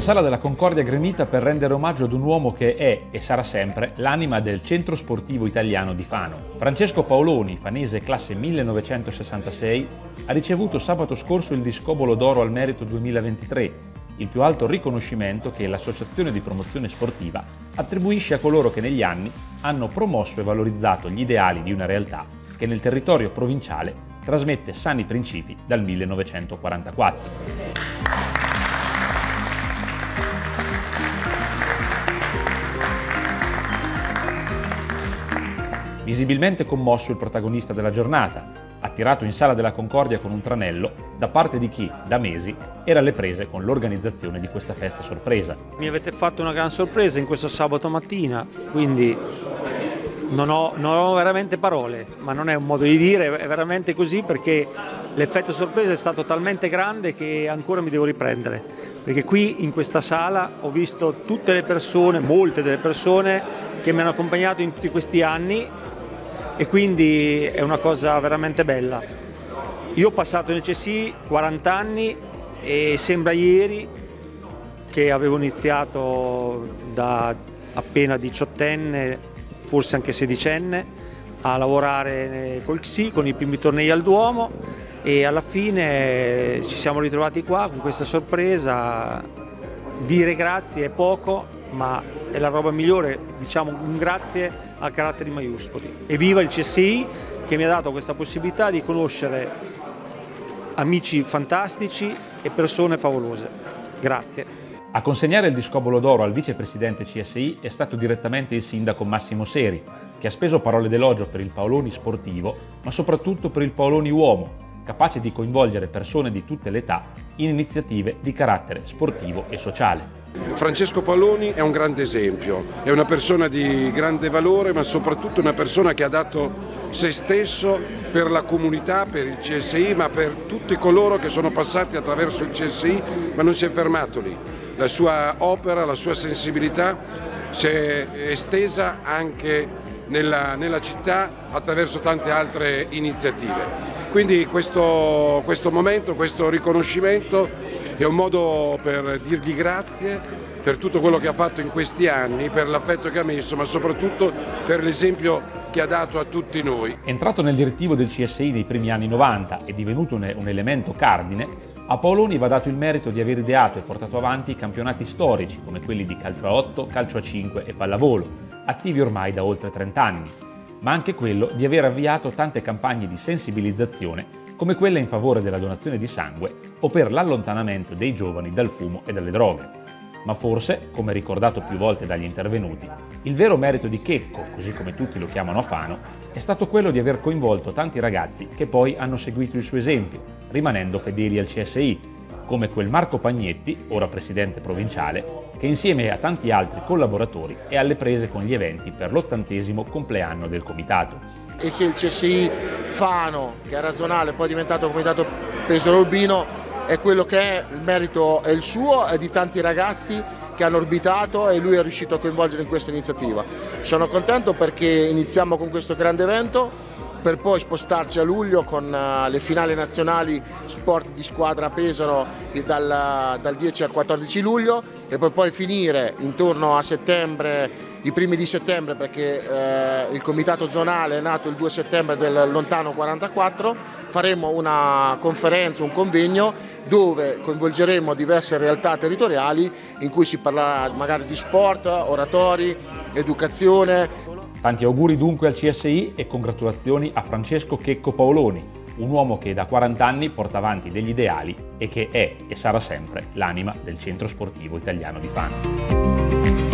Una sala della Concordia gremita per rendere omaggio ad un uomo che è e sarà sempre l'anima del centro sportivo italiano di Fano. Francesco Paoloni, fanese classe 1966, ha ricevuto sabato scorso il Discobolo d'Oro al Merito 2023, il più alto riconoscimento che l'Associazione di Promozione Sportiva attribuisce a coloro che negli anni hanno promosso e valorizzato gli ideali di una realtà che nel territorio provinciale trasmette sani principi dal 1944. Visibilmente commosso il protagonista della giornata, attirato in sala della Concordia con un tranello da parte di chi, da mesi, era alle prese con l'organizzazione di questa festa sorpresa. Mi avete fatto una gran sorpresa in questo sabato mattina, quindi non ho, non ho, veramente parole, ma non è un modo di dire, è veramente così perché l'effetto sorpresa è stato talmente grande che ancora mi devo riprendere, perché qui in questa sala ho visto tutte le persone, molte delle persone che mi hanno accompagnato in tutti questi anni e quindi è una cosa veramente bella. Io ho passato nel CSI 40 anni e sembra ieri che avevo iniziato da appena diciottenne, forse anche sedicenne, a lavorare col XI con i primi tornei al Duomo e alla fine ci siamo ritrovati qua con questa sorpresa. Dire grazie è poco, ma è la roba migliore, diciamo un grazie a caratteri maiuscoli. E viva il CSI che mi ha dato questa possibilità di conoscere amici fantastici e persone favolose. Grazie. A consegnare il discobolo d'oro al vicepresidente CSI è stato direttamente il sindaco Massimo Seri, che ha speso parole d'elogio per il Paoloni sportivo, ma soprattutto per il Paoloni uomo, capace di coinvolgere persone di tutte le età in iniziative di carattere sportivo e sociale. Francesco Paoloni è un grande esempio, è una persona di grande valore ma soprattutto una persona che ha dato se stesso per la comunità, per il CSI ma per tutti coloro che sono passati attraverso il CSI ma non si è fermato lì. La sua opera, la sua sensibilità si è estesa anche nella, nella città attraverso tante altre iniziative. Quindi questo, questo momento, questo riconoscimento è un modo per dirgli grazie per tutto quello che ha fatto in questi anni, per l'affetto che ha messo, ma soprattutto per l'esempio che ha dato a tutti noi. Entrato nel direttivo del CSI nei primi anni 90 e divenuto un, elemento cardine, a Paoloni va dato il merito di aver ideato e portato avanti campionati storici come quelli di calcio a 8, calcio a 5 e pallavolo, attivi ormai da oltre 30 anni, ma anche quello di aver avviato tante campagne di sensibilizzazione come quella in favore della donazione di sangue o per l'allontanamento dei giovani dal fumo e dalle droghe. Ma forse, come ricordato più volte dagli intervenuti, il vero merito di Checco, così come tutti lo chiamano a Fano, è stato quello di aver coinvolto tanti ragazzi che poi hanno seguito il suo esempio, rimanendo fedeli al CSI, come quel Marco Pagnetti, ora presidente provinciale, che insieme a tanti altri collaboratori è alle prese con gli eventi per l'ottantesimo compleanno del comitato e se il CSI Fano, che era zonale, poi è diventato comitato Pesaro Urbino, è quello che è, il merito è il suo, è di tanti ragazzi che hanno orbitato e lui è riuscito a coinvolgere in questa iniziativa. Sono contento perché iniziamo con questo grande evento per poi spostarci a luglio con uh, le finali nazionali sport di squadra a Pesaro dal, dal 10 al 14 luglio e poi, poi finire intorno a settembre, i primi di settembre perché eh, il comitato zonale è nato il 2 settembre del lontano 44, faremo una conferenza, un convegno dove coinvolgeremo diverse realtà territoriali in cui si parlerà magari di sport, oratori, educazione. Tanti auguri dunque al CSI e congratulazioni a Francesco Checco Paoloni, un uomo che da 40 anni porta avanti degli ideali e che è e sarà sempre l'anima del centro sportivo italiano di Fano.